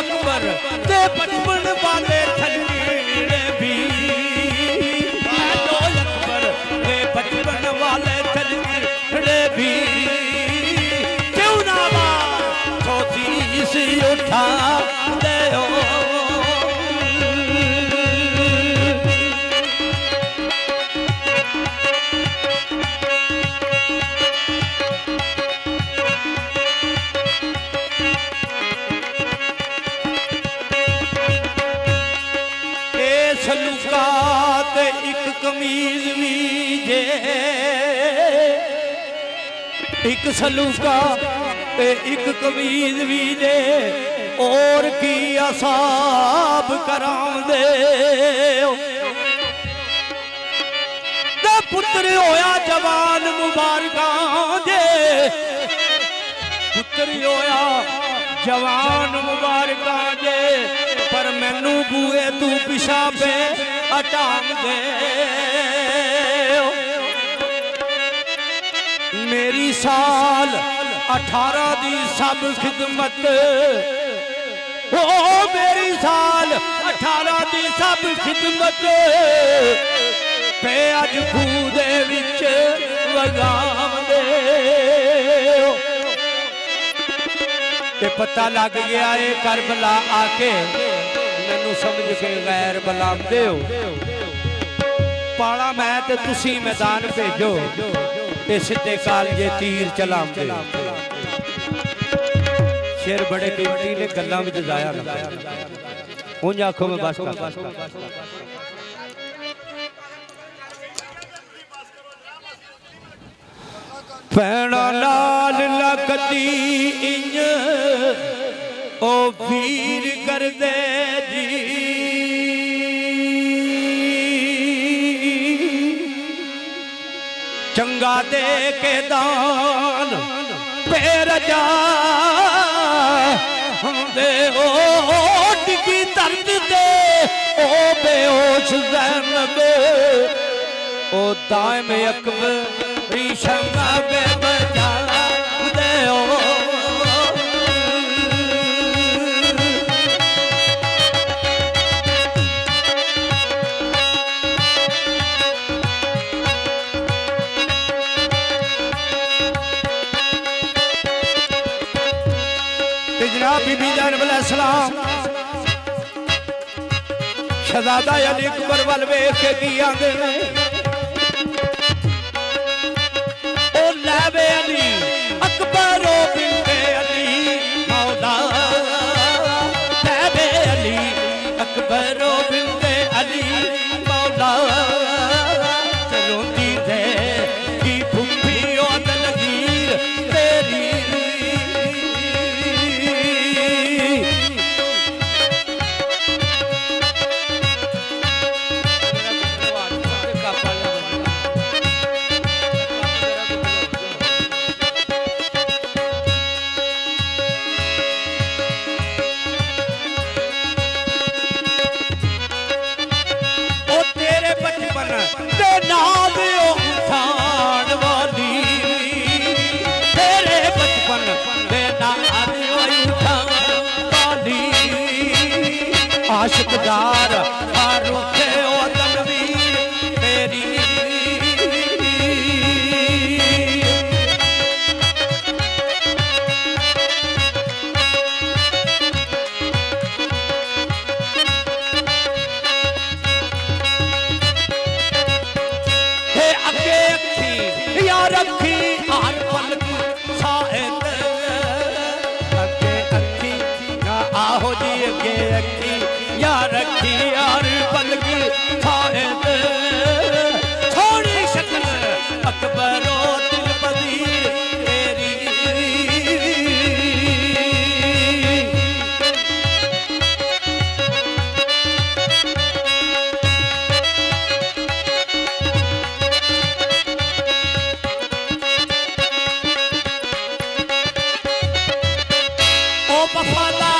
اکبر دے بچپن والے تھلڑے بھی لالو اکبر دے بچپن والے تھلڑے بھی کیوں نہ بات چھوٹی سی اٹھا ایک کمیز ایک سلوکا ایک کمیز بھی جے اور کی اصاب کرام دے۔ تے پتر ہویا جوان مبارکاں دے۔ پتر ہویا جوان مبارکاں دے۔ پر مینو بوئے تو سال اٹھارہ دی سب خدمت۔ او میری سال اٹھارہ دی سب خدمت۔ پہ اج خودے وچ وگام دے۔ تے پتہ لگ گیا اے کربلا آ کے۔ مینوں سمجھ کے غیر بلام دے ہو۔ پاڑا میں تے تسی میدان بھیجو۔ تے سدھے کال یہ تیر چلام دے۔ شیر بڑے قیمتی نے گلاں وچ ضائع نہ اونج آنکھوں میں بس کر۔ پیڑا نال لگتی انج، او پیر کر دے جی۔ چنگا دے کے دان پیر جا دے او ٹکی درد دے او بے ہوش زینب او دائم اکبر ریشم جناب علیہ السلام۔ شہزادہ علی اکبر والوے کے کی دے میں عاشق دار او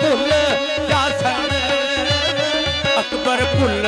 ਭੁੱਲ ਜਾ ਸਣ ਅਕਬਰ ਭੁੱਲ